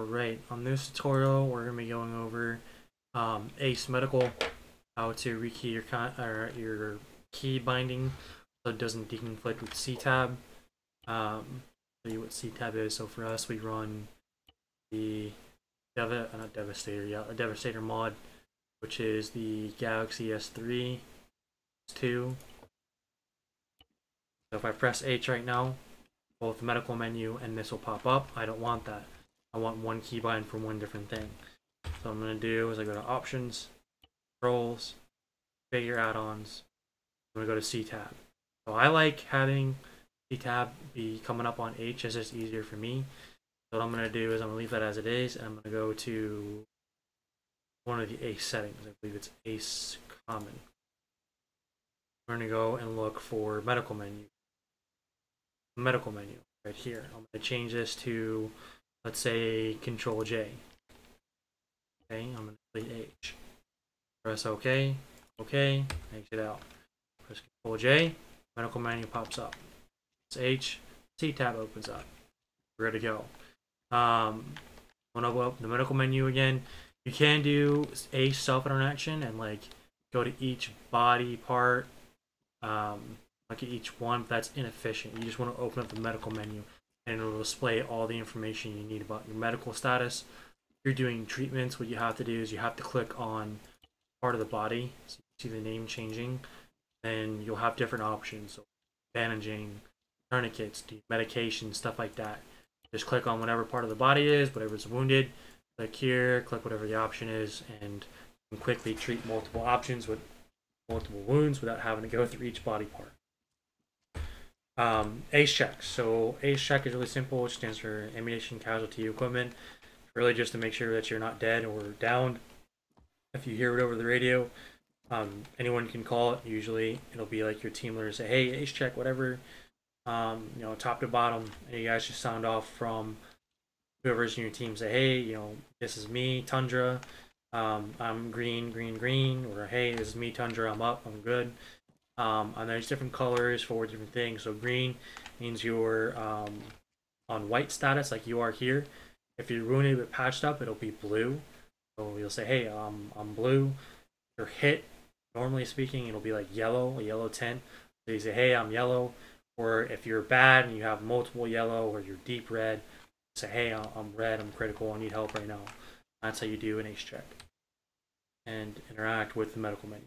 Alright, on this tutorial we're going to be going over um, Ace Medical, how to rekey your, or your key binding so it doesn't deconflict with CTAB. Um, you what CTAB is. So for us, we run the Dev uh, not Devastator, yeah, a Devastator mod, which is the Galaxy S3, S2. So if I press H right now, both medical menu and this will pop up. I don't want that. I want one keybind for one different thing. So I'm going to do is I go to Options, Controls, Configure Add-ons. I'm going to go to C-Tab. So I like having C-Tab be coming up on H as it's easier for me. So what I'm going to do is I'm going to leave that as it is, and I'm going to go to one of the ACE settings. I believe it's ACE Common. We're going to go and look for Medical Menu. Medical Menu right here. I'm going to change this to let's say control J. Okay, I'm going to delete H. Press OK, OK, exit out. Press control J, medical menu pops up. It's H, C tab opens up. We're ready to go. Um, when I open the medical menu again, you can do a self interaction and like go to each body part, um, like each one, but that's inefficient. You just want to open up the medical menu and it'll display all the information you need about your medical status. If you're doing treatments, what you have to do is you have to click on part of the body, so you see the name changing, and you'll have different options, so bandaging, tourniquets, medication, stuff like that. Just click on whatever part of the body is, whatever's wounded, click here, click whatever the option is, and you can quickly treat multiple options with multiple wounds without having to go through each body part. Um, ACE check. So ACE check is really simple. It stands for ammunition casualty equipment. Really just to make sure that you're not dead or downed. If you hear it over the radio, um, anyone can call it. Usually it'll be like your team leader say, hey, ACE check, whatever. Um, you know, top to bottom. And you guys just sound off from whoever's in your team. Say, hey, you know, this is me, Tundra. Um, I'm green, green, green. Or hey, this is me, Tundra. I'm up. I'm good. Um, and there's different colors for different things. So green means you're um, on white status, like you are here. If you're wounded but patched up, it'll be blue. So you'll say, hey, um, I'm blue. You're hit, normally speaking, it'll be like yellow, a yellow tint. So you say, hey, I'm yellow. Or if you're bad and you have multiple yellow or you're deep red, say, hey, I'm red, I'm critical, I need help right now. That's how you do an ACE check and interact with the medical menu.